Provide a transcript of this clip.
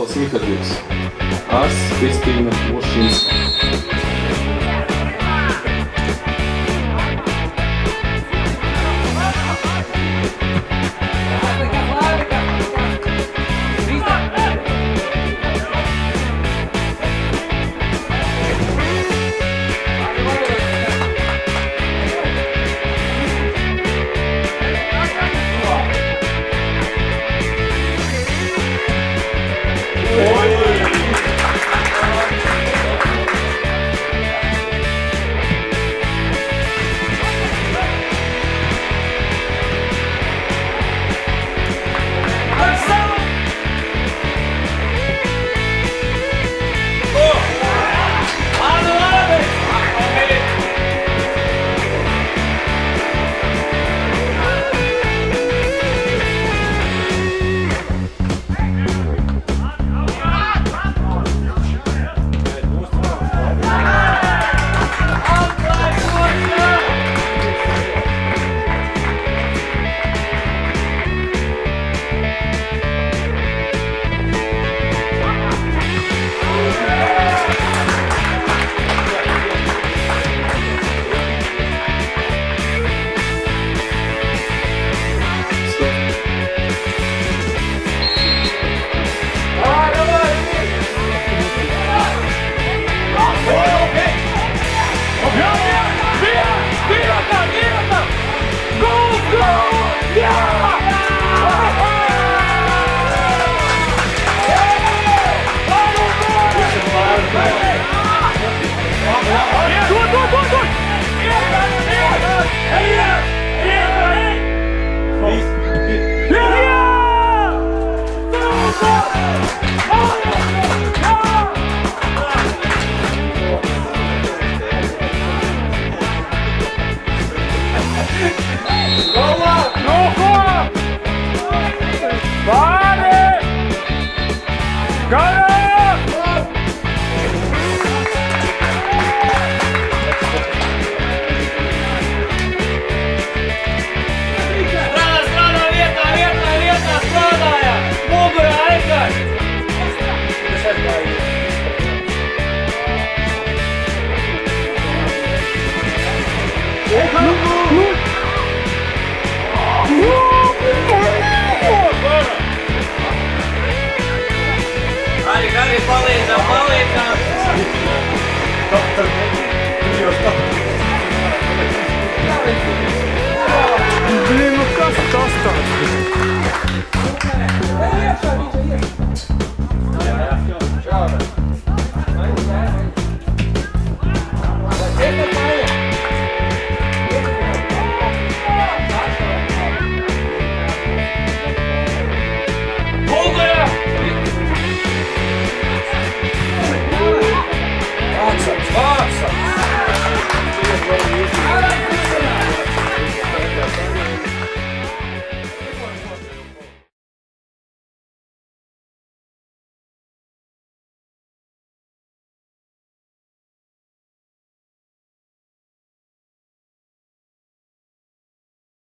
Apple's these Us, Christine, Washington. Harry, Harry, paleta, paleta! Doktor, još